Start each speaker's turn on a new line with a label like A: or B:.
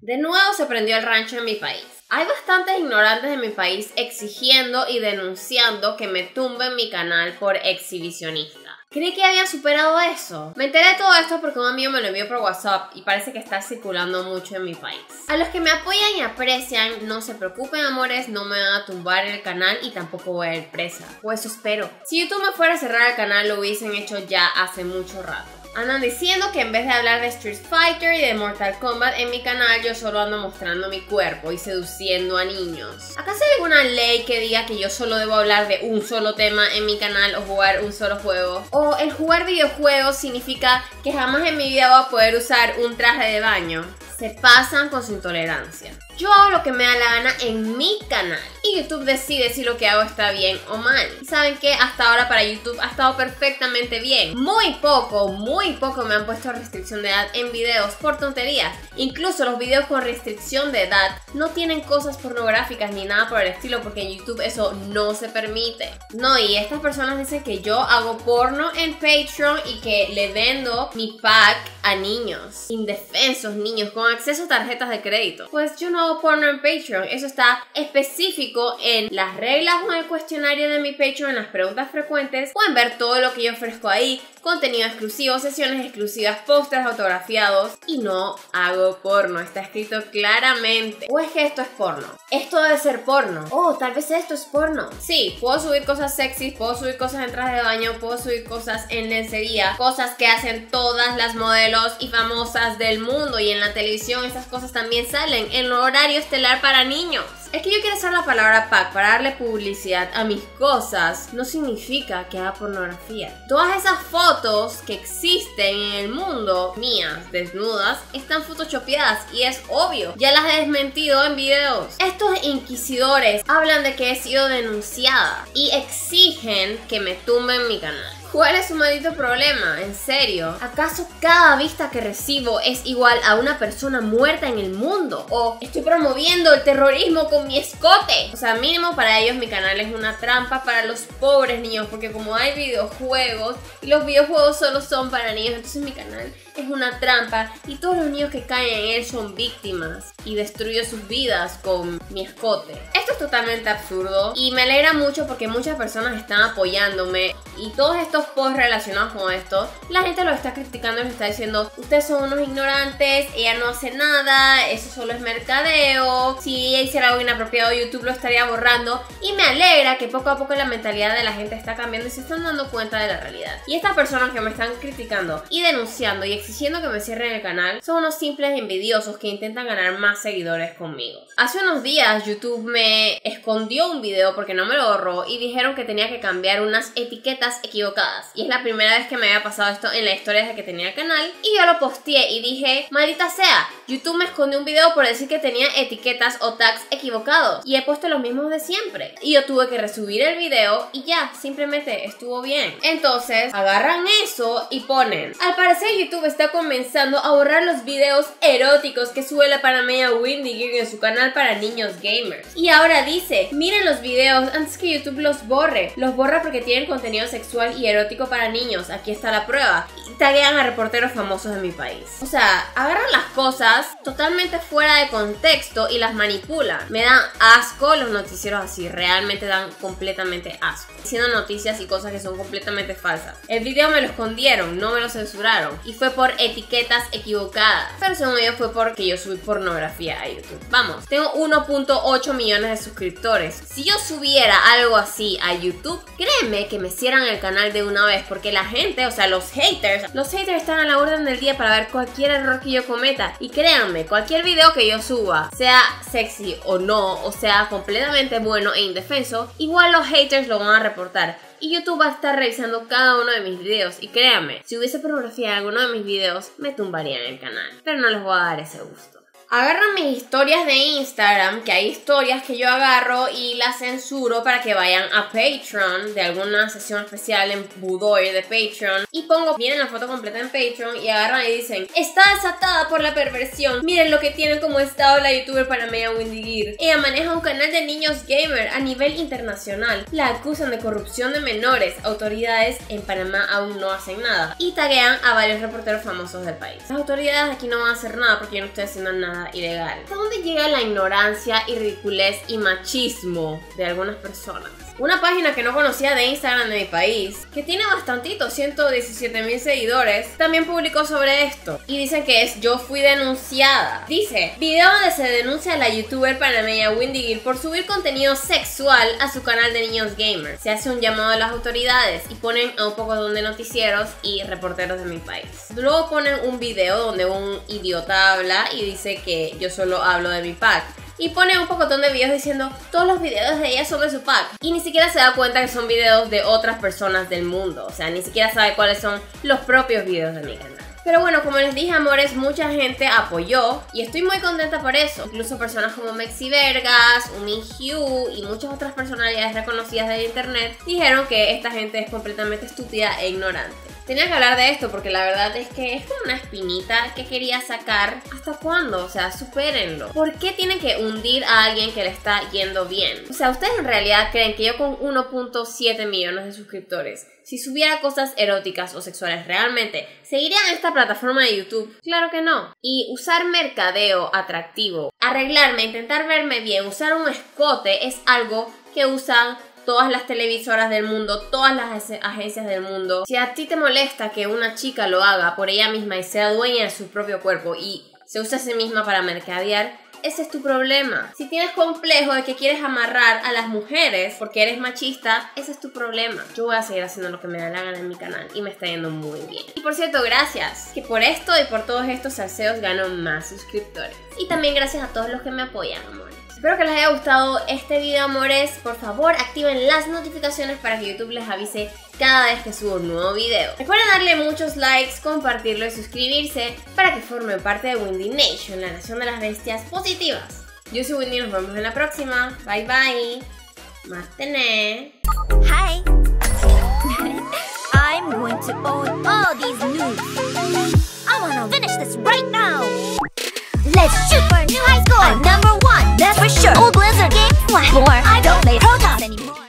A: De nuevo se prendió el rancho en mi país. Hay bastantes ignorantes en mi país exigiendo y denunciando que me tumben mi canal por exhibicionista. Creí que había superado eso. Me enteré de todo esto porque un amigo me lo envió por WhatsApp y parece que está circulando mucho en mi país. A los que me apoyan y aprecian, no se preocupen amores, no me van a tumbar el canal y tampoco voy a ir presa. O eso espero. Si YouTube me fuera a cerrar el canal lo hubiesen hecho ya hace mucho rato. Andan diciendo que en vez de hablar de Street Fighter y de Mortal Kombat en mi canal, yo solo ando mostrando mi cuerpo y seduciendo a niños. ¿Acaso hay alguna ley que diga que yo solo debo hablar de un solo tema en mi canal o jugar un solo juego? ¿O el jugar videojuegos significa que jamás en mi vida voy a poder usar un traje de baño? Se pasan con su intolerancia. Yo hago lo que me da la gana en mi canal y YouTube decide si lo que hago está bien o mal. Saben que hasta ahora para YouTube ha estado perfectamente bien. Muy poco, muy poco me han puesto restricción de edad en videos por tonterías. Incluso los videos con restricción de edad no tienen cosas pornográficas ni nada por el estilo porque en YouTube eso no se permite. No, y estas personas dicen que yo hago porno en Patreon y que le vendo mi pack a niños, indefensos niños con acceso a tarjetas de crédito. Pues yo no porno en Patreon, eso está específico en las reglas o en el cuestionario de mi Patreon, en las preguntas frecuentes. Pueden ver todo lo que yo ofrezco ahí, contenido exclusivo, sesiones exclusivas, pósters autografiados y no hago porno, está escrito claramente. ¿O es que esto es porno? Esto debe ser porno. Oh, tal vez esto es porno. Sí, puedo subir cosas sexys, puedo subir cosas en traje de baño, puedo subir cosas en lencería, cosas que hacen todas las modelos y famosas del mundo y en la televisión esas cosas también salen en el horario estelar para niños. Es que yo quiero usar la palabra pack para darle publicidad a mis cosas no significa que haga pornografía. Todas esas fotos que existen en el mundo, mías, desnudas, están photoshopeadas y es obvio. Ya las he desmentido en videos. Estos inquisidores hablan de que he sido denunciada y exigen que me tumben mi canal. ¿Cuál es su maldito problema? ¿En serio? ¿Acaso cada vista que recibo es igual a una persona muerta en el mundo? ¿O estoy promoviendo el terrorismo mi escote? O sea, mínimo para ellos mi canal es una trampa para los pobres niños, porque como hay videojuegos y los videojuegos solo son para niños, entonces mi canal es una trampa y todos los niños que caen en él son víctimas y destruyo sus vidas con mi escote. Esto es totalmente absurdo y me alegra mucho porque muchas personas están apoyándome y todos estos posts relacionados con esto, la gente lo está criticando y está diciendo, ustedes son unos ignorantes, ella no hace nada, eso solo es mercadeo, si ella hiciera algo inapropiado YouTube lo estaría borrando y me alegra que poco a poco la mentalidad de la gente está cambiando y se están dando cuenta de la realidad. Y estas personas que me están criticando y denunciando y exigiendo que me cierren el canal son unos simples envidiosos que intentan ganar más seguidores conmigo. Hace unos días YouTube me escondió un video porque no me lo borró y dijeron que tenía que cambiar unas etiquetas equivocadas. Y es la primera vez que me había pasado esto en la historia desde que tenía el canal. Y yo lo posteé y dije, maldita sea, YouTube me escondió un video por decir que tenía etiquetas o tags equivocados. Y he puesto los mismos de siempre. Y yo tuve que resubir el video y ya, simplemente estuvo bien. Entonces, agarran eso y ponen, al parecer YouTube está comenzando a borrar los videos eróticos que sube la panameña Windy en su canal para niños gamers. Y ahora dice, miren los videos antes que YouTube los borre. Los borra porque tienen contenido sexual y erótico para niños. Aquí está la prueba. Y taguean a reporteros famosos de mi país. O sea, agarran las cosas totalmente fuera de contexto y las manipulan. Me dan asco los noticieros así. Realmente dan completamente asco. Diciendo noticias y cosas que son completamente falsas. El video me lo escondieron, no me lo censuraron. Y fue por etiquetas equivocadas. Pero según ellos fue porque yo subí pornografía a YouTube. Vamos, tengo 1.8 millones de suscriptores. Si yo subiera algo así a YouTube, créeme que me cierran el canal de una vez. Porque la gente, o sea, los haters, los haters están a la orden del día para ver cualquier error que yo cometa. Y créanme, cualquier video que yo suba, sea sexy o no, o sea completamente bueno e indefenso, igual los haters lo van a reportar y YouTube va a estar revisando cada uno de mis videos. Y créanme, si hubiese pornografía en alguno de mis videos, me tumbarían el canal. Pero no les voy a dar ese gusto. Agarran mis historias de Instagram, que hay historias que yo agarro y las censuro para que vayan a Patreon de alguna sesión especial en Budoy de Patreon. Y pongo, miren la foto completa en Patreon y agarran y dicen, está desatada por la perversión. Miren lo que tiene como estado la youtuber panameña Wendy Gear. Ella maneja un canal de niños gamer a nivel internacional. La acusan de corrupción de menores. Autoridades en Panamá aún no hacen nada. Y taguean a varios reporteros famosos del país. Las autoridades aquí no van a hacer nada porque no estoy haciendo nada ilegal. ¿Hasta dónde llega la ignorancia y ridiculez y machismo de algunas personas? Una página que no conocía de Instagram de mi país, que tiene bastantito, 117 mil seguidores, también publicó sobre esto. Y dice que es Yo fui denunciada. Dice, video donde se denuncia a la youtuber panameña Windy Gill por subir contenido sexual a su canal de niños gamers. Se hace un llamado a las autoridades y ponen a un poco de noticieros y reporteros de mi país. Luego ponen un video donde un idiota habla y dice que yo solo hablo de mi pack y pone un pocotón de videos diciendo todos los videos de ella son de su pack. Y ni siquiera se da cuenta que son videos de otras personas del mundo. O sea, ni siquiera sabe cuáles son los propios videos de mi canal. Pero bueno, como les dije, amores, mucha gente apoyó y estoy muy contenta por eso. Incluso personas como Mexi Vergas, Umi Hugh y muchas otras personalidades reconocidas del internet dijeron que esta gente es completamente estúpida e ignorante. Tenía que hablar de esto porque la verdad es que es como una espinita que quería sacar. ¿Hasta cuándo? O sea, supérenlo. ¿Por qué tienen que hundir a alguien que le está yendo bien? O sea, ¿ustedes en realidad creen que yo con 1.7 millones de suscriptores, si subiera cosas eróticas o sexuales realmente, seguiría en esta plataforma de YouTube? Claro que no. Y usar mercadeo atractivo, arreglarme, intentar verme bien, usar un escote es algo que usan todas las televisoras del mundo, todas las agencias del mundo. Si a ti te molesta que una chica lo haga por ella misma y sea dueña de su propio cuerpo y se usa a sí misma para mercadear, ese es tu problema. Si tienes complejo de que quieres amarrar a las mujeres porque eres machista, ese es tu problema. Yo voy a seguir haciendo lo que me da la gana en mi canal y me está yendo muy bien. Y por cierto, gracias. Que por esto y por todos estos salseos gano más suscriptores. Y también gracias a todos los que me apoyan, amores. Espero que les haya gustado este video, amores. Por favor, activen las notificaciones para que YouTube les avise cada vez que subo un nuevo video. Recuerden darle muchos likes, compartirlo y suscribirse para que formen parte de Windy Nation, la nación de las bestias positivas. Yo soy Windy, nos vemos en la próxima. Bye bye. Martene.
B: Hi. I'm going to own all these news. I wanna finish this right now. Let's shoot for new high score. Sure. Old Blizzard game, what more? I don't play Protoss anymore.